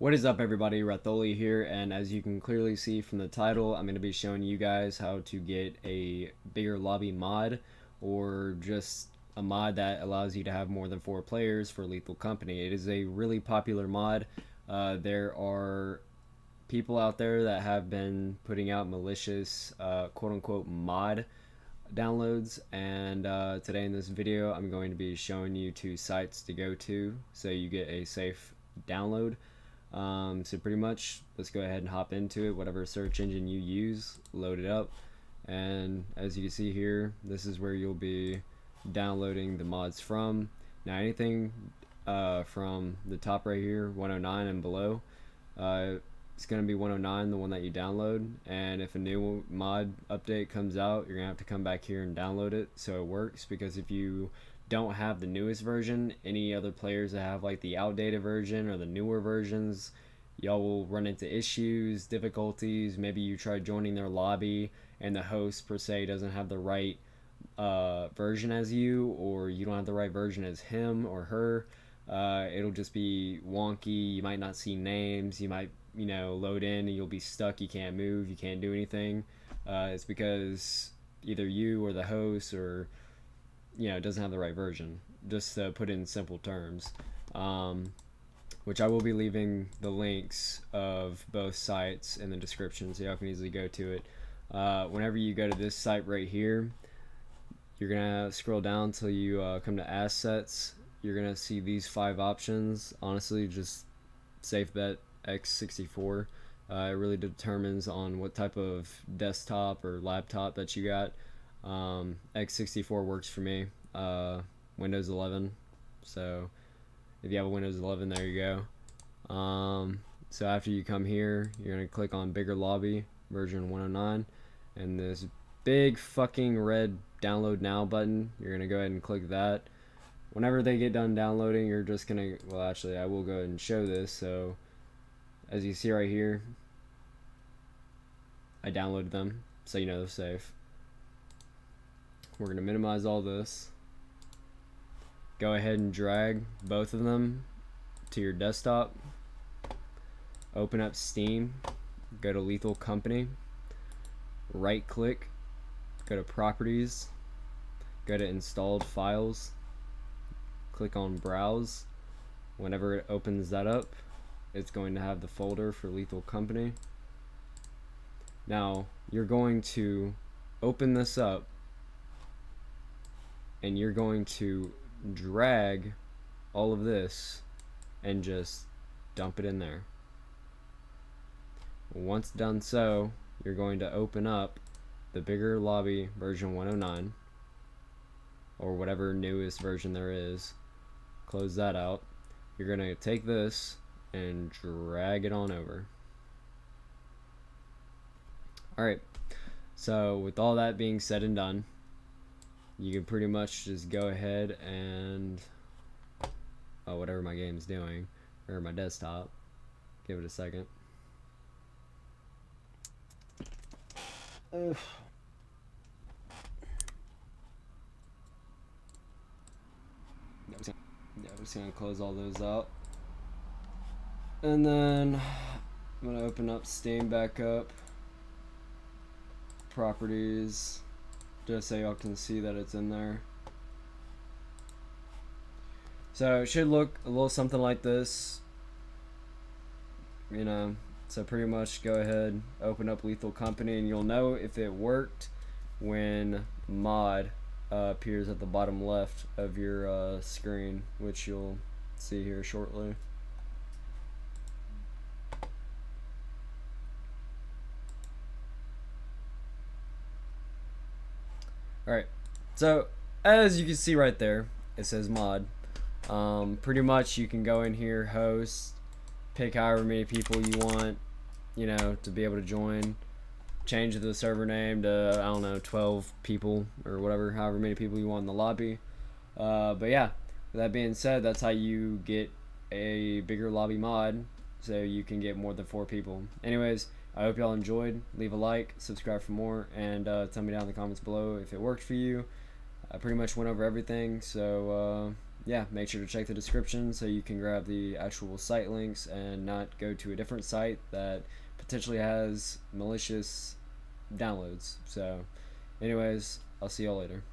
What is up everybody, Ratholy here, and as you can clearly see from the title, I'm going to be showing you guys how to get a bigger lobby mod, or just a mod that allows you to have more than four players for Lethal Company. It is a really popular mod. Uh, there are people out there that have been putting out malicious uh, quote-unquote mod downloads and uh, today in this video I'm going to be showing you two sites to go to so you get a safe download. Um, so pretty much, let's go ahead and hop into it. Whatever search engine you use, load it up. And as you can see here, this is where you'll be downloading the mods from. Now anything uh, from the top right here, 109 and below, uh, it's going to be 109, the one that you download. And if a new mod update comes out, you're going to have to come back here and download it so it works. Because if you don't have the newest version, any other players that have like the outdated version or the newer versions, y'all will run into issues, difficulties. Maybe you try joining their lobby and the host per se doesn't have the right uh, version as you, or you don't have the right version as him or her. Uh, it'll just be wonky. You might not see names. You might, you know, load in and you'll be stuck. You can't move. You can't do anything. Uh, it's because either you or the host or you know it doesn't have the right version. Just to put in simple terms, um, which I will be leaving the links of both sites in the description, so y'all can easily go to it. Uh, whenever you go to this site right here, you're gonna scroll down until you uh, come to assets. You're gonna see these five options. Honestly, just safe bet x64. Uh, it really determines on what type of desktop or laptop that you got. Um, x64 works for me. Uh, Windows 11. So if you have a Windows 11, there you go. Um, so after you come here, you're going to click on Bigger Lobby version 109. And this big fucking red download now button, you're going to go ahead and click that. Whenever they get done downloading, you're just going to, well actually I will go ahead and show this. So as you see right here, I downloaded them so you know they're safe. We're going to minimize all this. Go ahead and drag both of them to your desktop. Open up Steam. Go to Lethal Company. Right click. Go to Properties. Go to Installed Files. Click on Browse. Whenever it opens that up, it's going to have the folder for Lethal Company. Now, you're going to open this up and you're going to drag all of this and just dump it in there. Once done so, you're going to open up the bigger lobby version 109 or whatever newest version there is. Close that out. You're going to take this and drag it on over. Alright, so with all that being said and done, you can pretty much just go ahead and oh, whatever my game's doing or my desktop give it a second. Ugh. Yeah, we're just gonna close all those out. And then I'm gonna open up Steam back up. Properties just so y'all can see that it's in there. So it should look a little something like this. You know, so pretty much go ahead, open up Lethal Company, and you'll know if it worked when mod uh, appears at the bottom left of your uh, screen, which you'll see here shortly. Alright, so as you can see right there, it says mod. Um, pretty much you can go in here, host, pick however many people you want, you know, to be able to join. Change the server name to, I don't know, 12 people or whatever, however many people you want in the lobby. Uh, but yeah, that being said, that's how you get a bigger lobby mod so you can get more than four people. Anyways, I hope y'all enjoyed. Leave a like, subscribe for more, and uh, tell me down in the comments below if it worked for you. I pretty much went over everything, so uh, yeah, make sure to check the description so you can grab the actual site links and not go to a different site that potentially has malicious downloads. So, anyways, I'll see y'all later.